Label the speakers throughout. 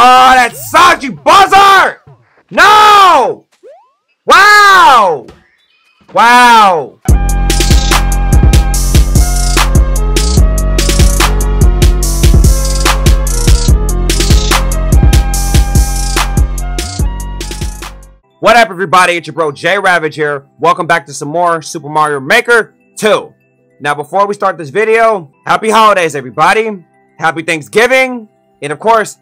Speaker 1: Oh, that sucks, you buzzer! No! Wow! Wow! What up, everybody? It's your bro, J Ravage here. Welcome back to some more Super Mario Maker 2. Now, before we start this video, happy holidays, everybody. Happy Thanksgiving. And, of course,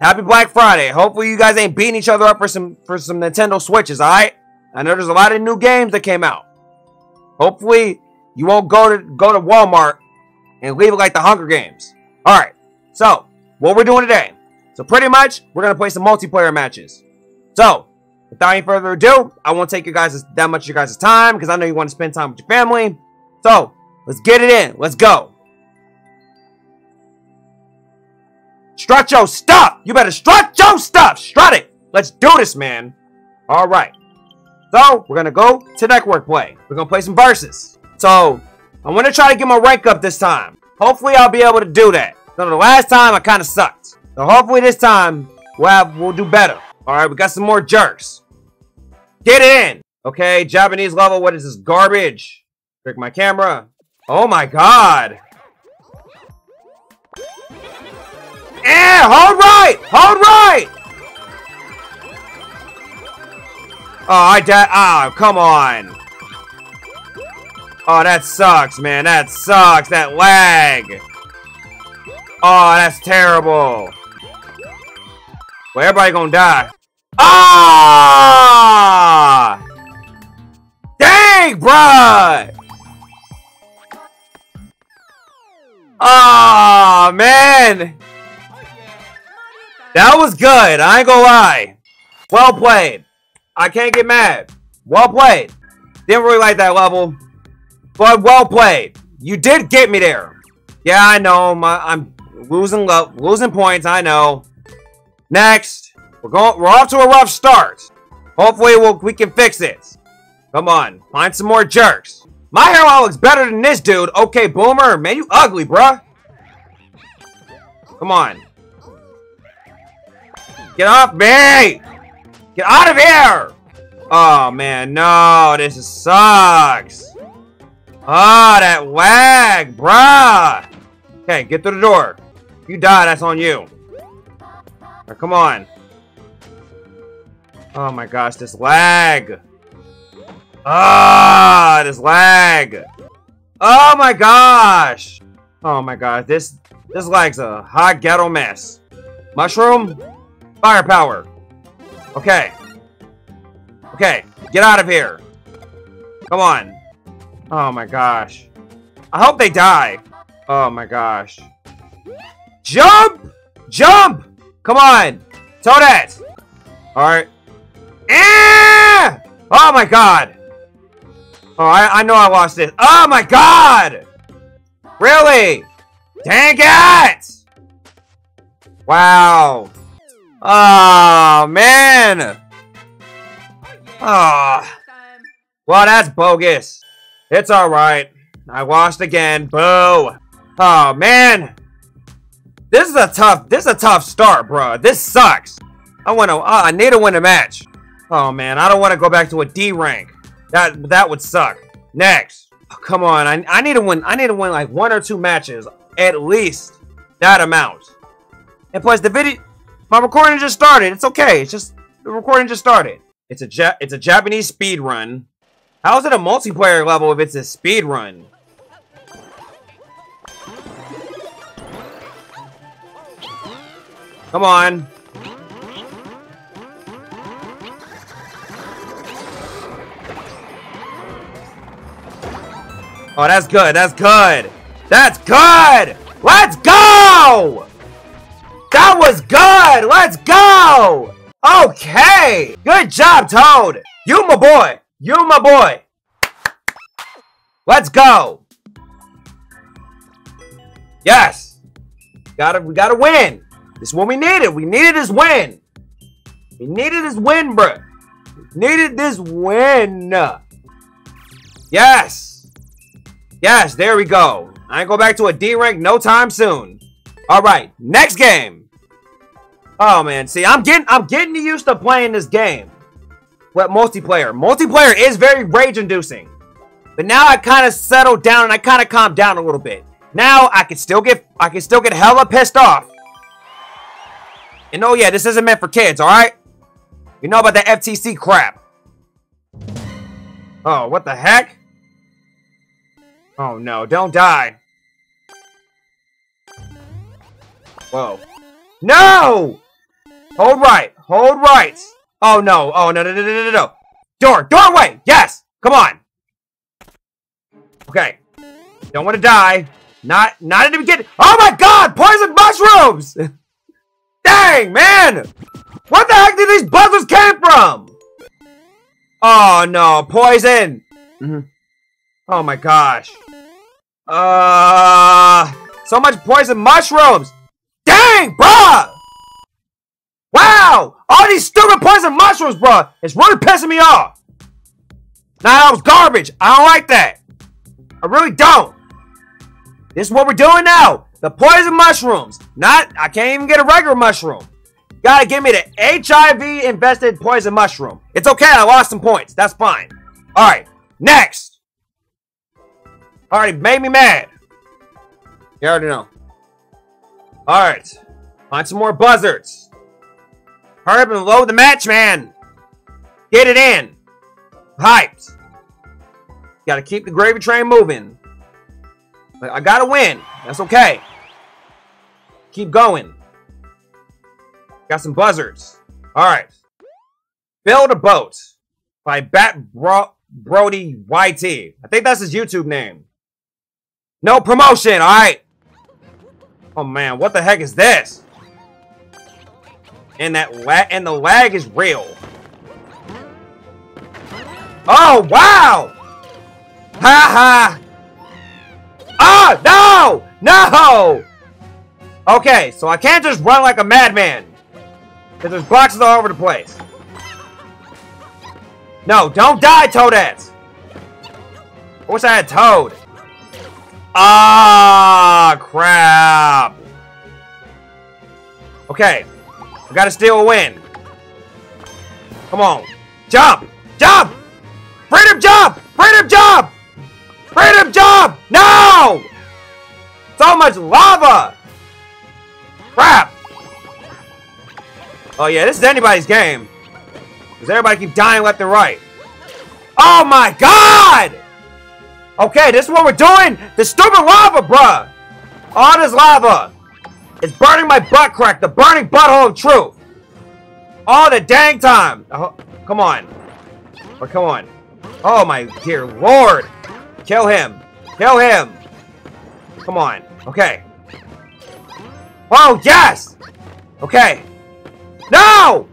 Speaker 1: happy Black Friday. Hopefully, you guys ain't beating each other up for some for some Nintendo Switches, alright? I know there's a lot of new games that came out. Hopefully, you won't go to go to Walmart and leave it like the Hunger Games. Alright, so, what we're doing today. So, pretty much, we're to play some multiplayer matches. So, Without any further ado, I won't take you guys that much of your guys' time because I know you want to spend time with your family. So, let's get it in. Let's go. Strut your stuff. You better strut your stuff. Strut it. Let's do this, man. All right. So, we're to go to network play. We're to play some verses. So, I'm to try to get my rank up this time. Hopefully, I'll be able to do that. So, the last time, I kind of sucked. So, hopefully this time, we'll, have, we'll do better. All right, we got some more jerks. Get in! Okay, Japanese level, what is this garbage? Trick my camera. Oh my god! Eh, hold right! Hold right! Oh, I. Ah, oh, come on. Oh, that sucks, man. That sucks. That lag. Oh, that's terrible. Well, everybody gonna die. Ah! Dang, bruh! Ah, man! That was good, I ain't gonna lie. Well played. I can't get mad. Well played. Didn't really like that level, but well played. You did get me there. Yeah, I know. My, I'm losing losing points. I know. Next. We're going. We're off to a rough start. Hopefully, we'll, we can fix this. Come on, find some more jerks. My hairline looks better than this dude. Okay, Boomer, man, you ugly, bruh. Come on. Get off me! Get out of here! Oh, man, no, this sucks. Ah, oh, that lag, bruh. Okay, get through the door. If you die, that's on you. Come on. Oh my gosh, this lag! Ah, this lag! Oh my gosh! Oh my gosh, this this lag's a hot ghetto mess. Mushroom, firepower. Okay. Okay, get out of here. Come on. Oh my gosh. I hope they die. Oh my gosh. Jump! Jump! Come on! Toadette! Alright. Eh! Oh my god! Oh, I, I know I lost it. Oh my god! Really? Dang it! Wow. Oh, man. Oh. Well, that's bogus. It's alright. I lost again. Boo. Oh, man. This is a tough, this is a tough start, bro. This sucks. I want to, uh, I need to win a match. Oh man, I don't want to go back to a D rank. That that would suck. Next. Oh, come on, I, I need to win. I need to win like one or two matches. At least that amount. And plus the video my recording just started. It's okay. It's just the recording just started. It's a ja it's a Japanese speed run. How is it a multiplayer level if it's a speed run? Come on. Oh, that's good. That's good. That's good. Let's go. Was good. Let's go. Okay. Good job, Toad. You my boy. You my boy. Let's go. Yes. Gotta, we gotta win. This is what we needed. We needed this win. We needed this win, bro. We needed this win. Yes. Yes, there we go. I ain't go back to a D rank no time soon. All right, next game. Oh man, see, I'm getting I'm getting used to playing this game. What multiplayer? Multiplayer is very rage-inducing. But now I kind of settled down and I kind of calmed down a little bit. Now I can still get I can still get hella pissed off. And oh yeah, this isn't meant for kids, alright? You know about the FTC crap. Oh, what the heck? Oh no, don't die. Whoa. No! Hold right. Hold right. Oh no. Oh no no no no no no. Door. Doorway. Yes. Come on. Okay. Don't want to die. Not not at the beginning. Oh my god! Poison mushrooms! Dang, man! What the heck did these buzzers came from? Oh no, poison! Mm -hmm. Oh my gosh. Uh, so much poison mushrooms! Dang, bruh! Wow! All these stupid poison mushrooms, bro. It's really pissing me off! Now that was garbage! I don't like that! I really don't! This is what we're doing now! The poison mushrooms! Not, I can't even get a regular mushroom. Gotta give me the HIV-invested poison mushroom. It's okay, I lost some points. That's fine. Alright, next! Alright, made me mad. You already know. Alright. Find some more buzzards. Hurry up and load the match, man! Get it in! Hyped! Gotta keep the gravy train moving. I gotta win. That's okay. Keep going. Got some buzzards. Alright. Build a boat by Bat Bro Brody YT. I think that's his YouTube name. No promotion, alright? Oh man, what the heck is this? And that lag and the lag is real. Oh wow! Ha ha! Ah no! No! Okay, so I can't just run like a madman. Because there's boxes all over the place. No, don't die, Toadette! I wish I had Toad. Ah, crap. Okay. I gotta steal a win. Come on. Jump! Jump! Freedom jump! Freedom jump! Freedom jump! No! So much lava! Crap! Oh yeah, this is anybody's game. Because everybody keep dying left and right. Oh my god! Okay, this is what we're doing. The stupid lava, bruh. All this lava. It's burning my butt crack. The burning butthole of truth. All the dang time. Oh, come on. Oh, come on. Oh, my dear lord. Kill him. Kill him. Come on. Okay. Oh, yes! Okay. No!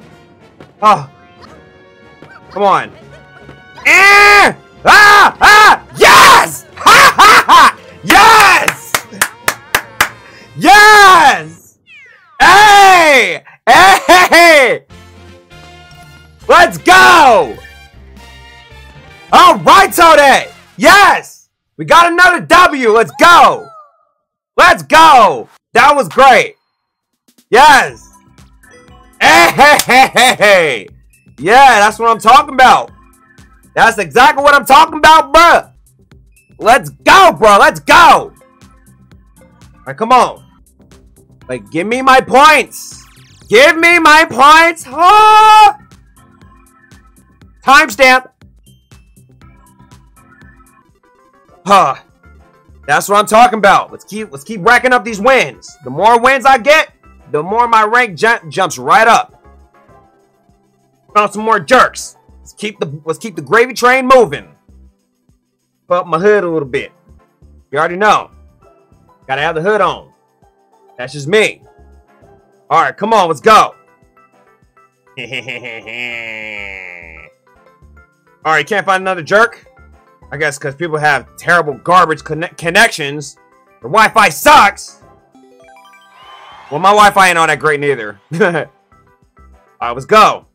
Speaker 1: Oh. Come on. Eh! Ah! Ah! Let's go! All right, Today! Yes! We got another W! Let's go! Let's go! That was great! Yes! Hey, hey, hey, hey, hey! Yeah, that's what I'm talking about! That's exactly what I'm talking about, bruh. Let's go, bro. Let's go. All right, come on. Like, give me my points. Give me my points. Huh? Timestamp. Huh. That's what I'm talking about. Let's keep let's keep racking up these wins. The more wins I get, the more my rank jumps right up. Found some more jerks Let's keep the let's keep the gravy train moving. Pump my hood a little bit. You already know. Gotta have the hood on. That's just me. Alright, come on, let's go. Alright, can't find another jerk? I guess because people have terrible garbage conne connections. The Wi-Fi sucks! Well, my Wi-Fi ain't all that great neither. Alright, let's go.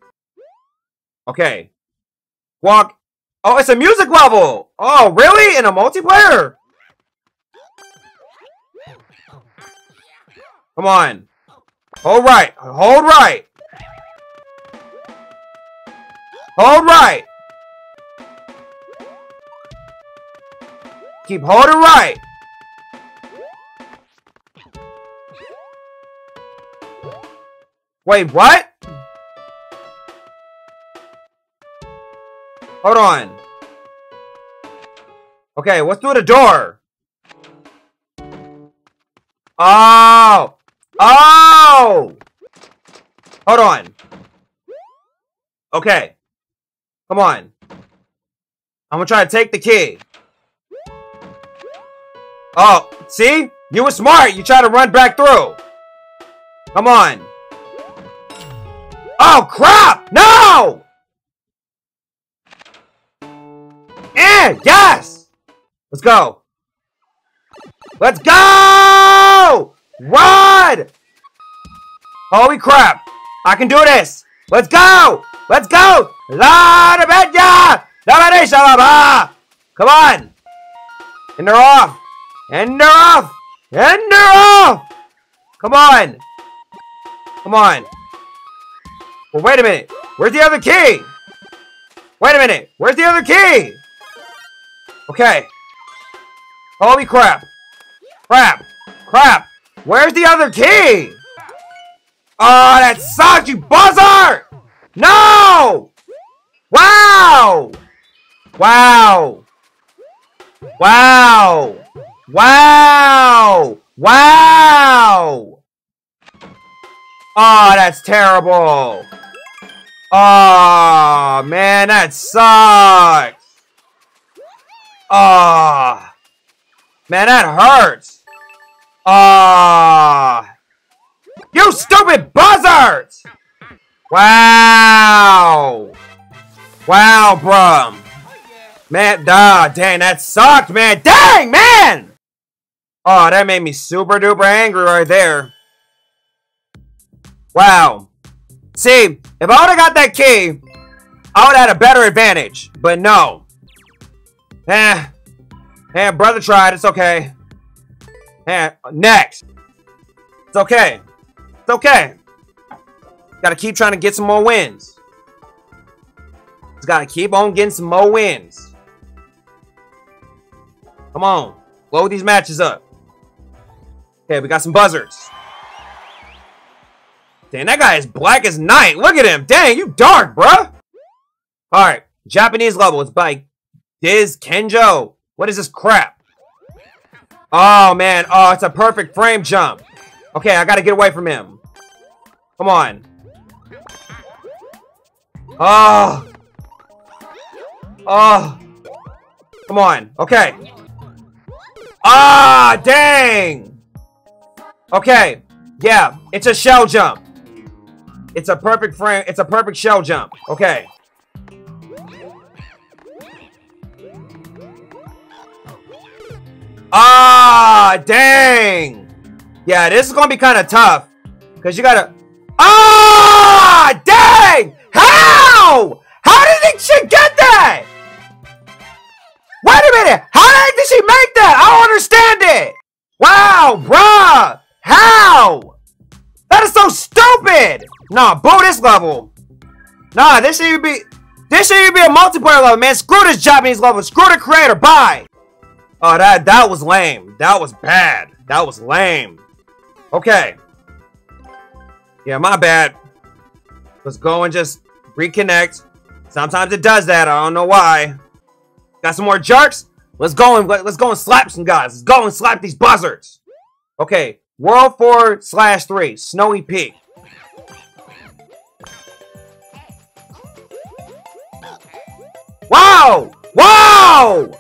Speaker 1: Okay, Walk. Oh, it's a music level! Oh, really? In a multiplayer? Come on. Hold right. Hold right. Hold right. Keep holding right. Wait, what? Hold on. Okay, what's through the door? Oh! Oh! Hold on. Okay. Come on. I'm gonna try to take the key. Oh, see? You were smart. You tried to run back through. Come on. Oh, crap! No! Eh, yes! Let's go. Let's go! Run! Holy crap. I can do this. Let's go! Let's go! La da Come on! And they're off! They're off! Come on! Come on! Well, wait a minute. Where's the other key? Wait a minute. Where's the other key? Okay. Holy crap. Crap. Crap. Where's the other key? Oh, that sucks, you buzzer! No! Wow! Wow! Wow! Wow! Wow! Oh, that's terrible. Oh, man, that sucks. Oh. Man, that hurts. Oh. You stupid buzzards! Wow. Wow, bruh. Man, ah, dang, that sucked, man. Dang, man! Oh, that made me super duper angry right there. Wow. See, if I would have got that key, I would have had a better advantage. But no. Eh. Eh, brother tried. It's okay. Eh, next. It's okay. It's okay. Gotta keep trying to get some more wins. Just gotta keep on getting some more wins. Come on. Load these matches up. Okay, we got some buzzards. Dang, that guy is black as night. Look at him. Dang, you dark, bruh. Alright, Japanese level. It's by Diz Kenjo. What is this crap? Oh, man. Oh, it's a perfect frame jump. Okay, I gotta get away from him. Come on. Oh. Oh. Come on. Okay. Ah, dang. Okay. Yeah, it's a shell jump. It's a perfect frame. It's a perfect shell jump. Okay. Ah, dang. Yeah, this is going to be kind of tough. Because you got to... Ah, dang. How? How did she get that? Wait a minute. How did she make that? I don't understand it. Wow, bruh. How? That is so stupid. Nah, boo this level. Nah, this should even be this should even be a multiplayer level, man. Screw this Japanese level. Screw the creator. Bye. Oh, that that was lame. That was bad. That was lame. Okay. Yeah, my bad. Let's go and just reconnect. Sometimes it does that. I don't know why. Got some more jerks? Let's go and let's go and slap some guys. Let's go and slap these buzzards. Okay, World 4 slash 3, Snowy Peak. Wow! Wow!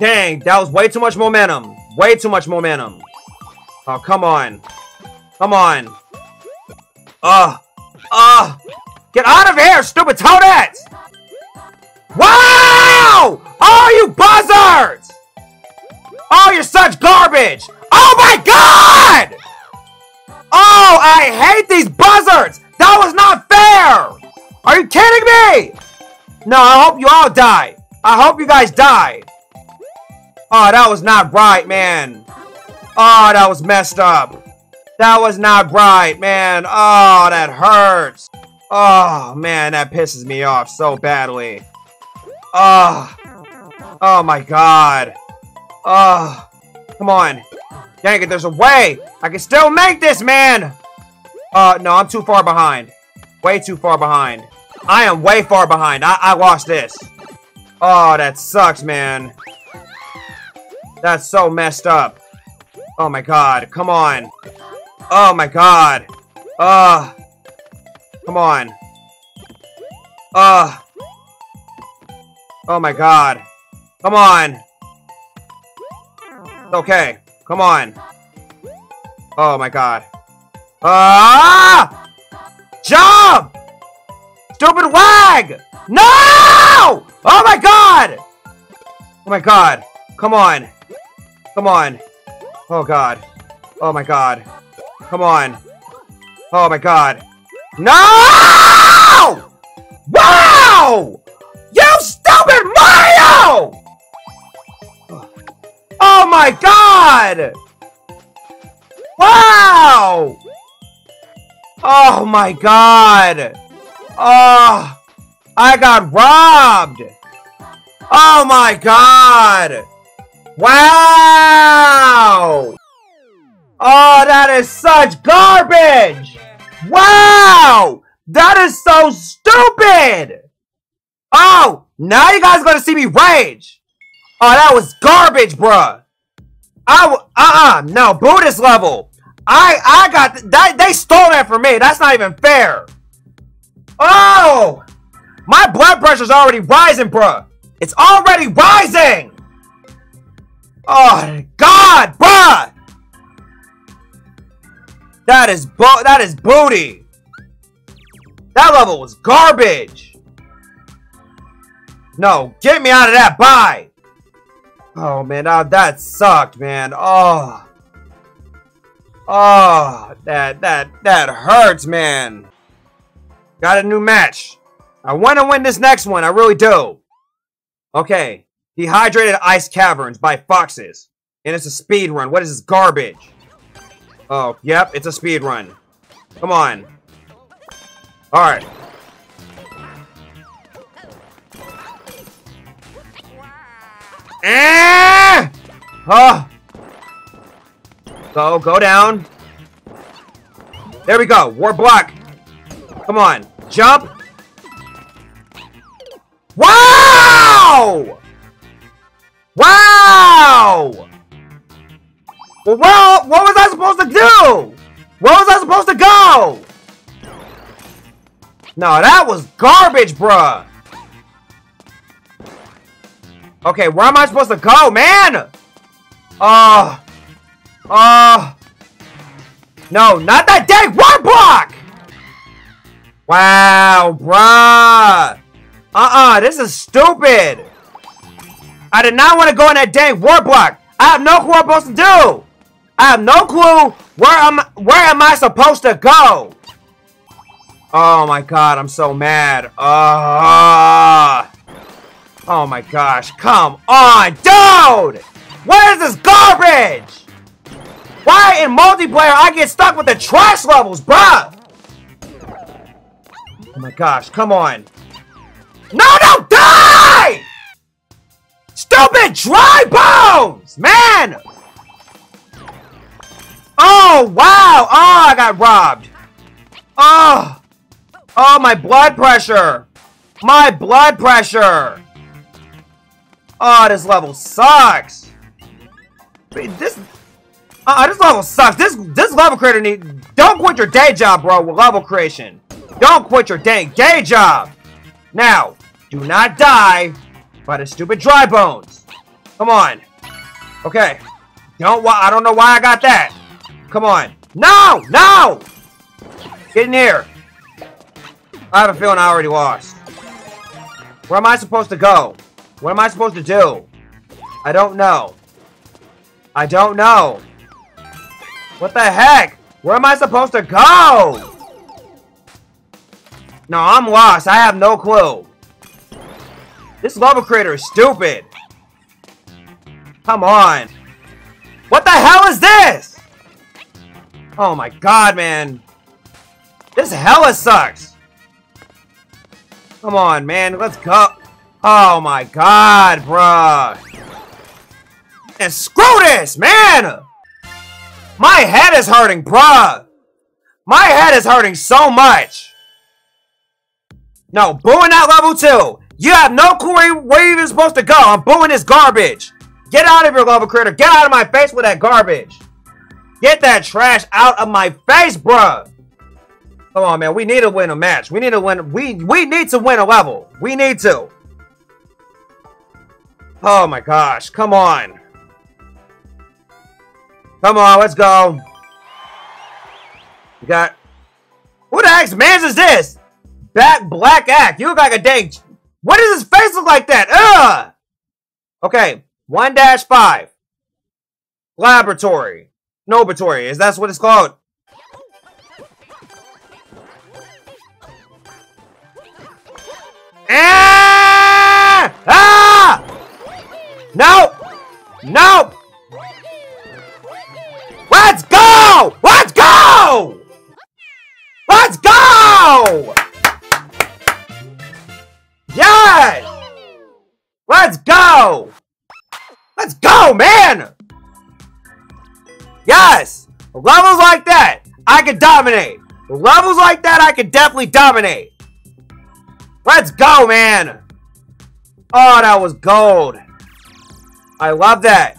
Speaker 1: Dang, that was way too much momentum. Way too much momentum. Oh, come on. Come on. Ugh. Ugh. Get out of here, stupid toadette! Wow! Oh, you buzzards! Oh, you're such garbage! Oh my god! Oh, I hate these buzzards! That was not fair! Are you kidding me? No, I hope you all die. I hope you guys die. Oh, that was not right, man. Oh, that was messed up. That was not right, man. Oh, that hurts. Oh, man, that pisses me off so badly. Oh. Oh, my God. Oh. Come on. Dang it, there's a way. I can still make this, man. Uh, no, I'm too far behind. Way too far behind. I am way far behind. I, I lost this. Oh, that sucks, man. That's so messed up. Oh my god, come on. Oh my god. Uh. Come on. Uh. Oh my god. Come on. Okay. Come on. Oh my god. Ah! Jump! Stupid wag! No! Oh my god! Oh my god. Come on. Come on. Oh god. Oh my god. Come on. Oh my god. No! Wow! You stupid Mario! Oh my god! Wow! Oh my god! Oh! I got robbed! Oh my god! Wow! Oh, that is such garbage! Wow! That is so stupid! Oh, now you guys are gonna see me rage! Oh, that was garbage, bruh! I uh-uh, no, Buddhist level! I I got that they stole that from me. That's not even fair. Oh! My blood pressure's already rising, bruh. It's already rising! Oh, God, bruh! That is bo that is booty. That level was garbage. No, get me out of that. Bye. Oh, man, that, that sucked, man. Oh. Oh, that, that, that hurts, man. Got a new match. I want to win this next one. I really do. Okay. Dehydrated Ice Caverns by Foxes. And it's a speed run. What is this garbage? Oh, yep, it's a speed run. Come on. Alright. Ah! Oh! Go, go down. There we go. War block. Come on. Jump. Wow! Wow! Well, well, what was I supposed to do? Where was I supposed to go? No, that was garbage, bruh. Okay, where am I supposed to go, man? Oh. Oh. No, not that dang one block! Wow, bruh. Uh-uh, this is stupid. I did not want to go in that dang war block. I have no clue what I'm supposed to do. I have no clue where am where am I supposed to go. Oh my god, I'm so mad. Uh, oh my gosh, come on, dude! What is this garbage? Why in multiplayer I get stuck with the trash levels, bruh? Oh my gosh, come on. No, don't die! Stupid dry bones! Man! Oh, wow! Oh, I got robbed. Oh! Oh, my blood pressure! My blood pressure! Oh, this level sucks! This... Uh, this level sucks. This this level creator need... Don't quit your day job, bro, with level creation. Don't quit your dang day job! Now, do not die by the stupid dry bones. Come on. Okay. Don't I don't know why I got that. Come on. No! No! Get in here. I have a feeling I already lost. Where am I supposed to go? What am I supposed to do? I don't know. I don't know. What the heck? Where am I supposed to go? No, I'm lost. I have no clue. This level creator is stupid. Come on. What the hell is this? Oh my god, man. This hella sucks. Come on, man. Let's go. Oh my god, bruh. And screw this, man! My head is hurting, bruh. My head is hurting so much. No, booing out level 2. You have no clue where you're even supposed to go. I'm booing this garbage. Get out of here, level critter. Get out of my face with that garbage. Get that trash out of my face, bruh. Come on, man. We need to win a match. We need to win. We we need to win a level. We need to. Oh my gosh. Come on. Come on, let's go. We got... Who the heck's man is this? Back Black Act. You look like a dang... What does his face look like that? Ugh! Okay, 1-5. Laboratory. Nobatory. Is that what it's called? Ah! Ah! No! No! Let's go! Let's go! Let's go! Yes! Let's go! Let's go, man! Yes! Levels like that, I can dominate. Levels like that, I can definitely dominate. Let's go, man! Oh, that was gold. I love that.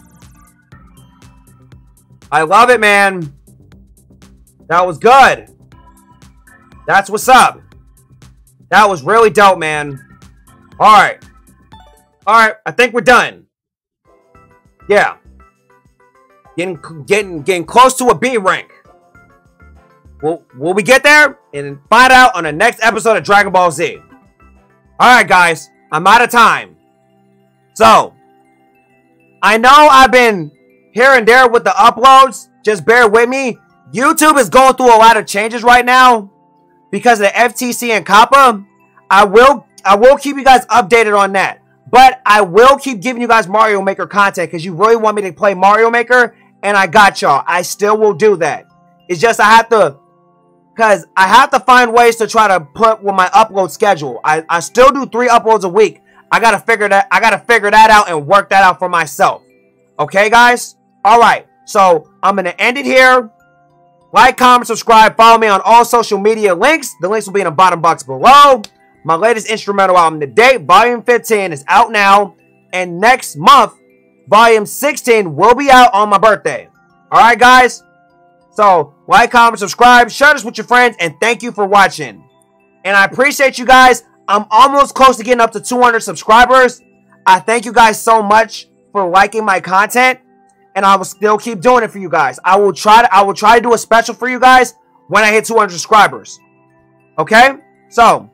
Speaker 1: I love it, man. That was good. That's what's up. That was really dope, man. Alright. Alright, I think we're done. Yeah. Getting, getting, getting close to a B rank. Will, will we get there? And find out on the next episode of Dragon Ball Z. Alright, guys. I'm out of time. So, I know I've been here and there with the uploads. Just bear with me. YouTube is going through a lot of changes right now because of the FTC and COPPA. I will I will keep you guys updated on that. But I will keep giving you guys Mario Maker content because you really want me to play Mario Maker and I got y'all. I still will do that. It's just I have to because I have to find ways to try to put with my upload schedule. I, I still do three uploads a week. I gotta figure that I gotta figure that out and work that out for myself. Okay, guys? Alright. So I'm gonna end it here. Like, comment, subscribe, follow me on all social media links. The links will be in the bottom box below. My latest instrumental album to date, Volume 15, is out now. And next month, Volume 16 will be out on my birthday. Alright, guys? So, like, comment, subscribe, share this with your friends, and thank you for watching. And I appreciate you guys. I'm almost close to getting up to 200 subscribers. I thank you guys so much for liking my content. And I will still keep doing it for you guys. I will try to I will try to do a special for you guys when I hit 200 subscribers. Okay? So,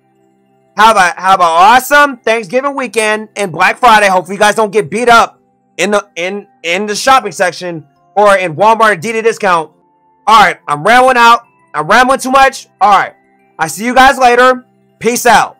Speaker 1: have a have an awesome Thanksgiving weekend and Black Friday. Hopefully you guys don't get beat up in the in in the shopping section or in Walmart Adidas discount Alright, I'm rambling out. I'm rambling too much. Alright. I see you guys later. Peace out.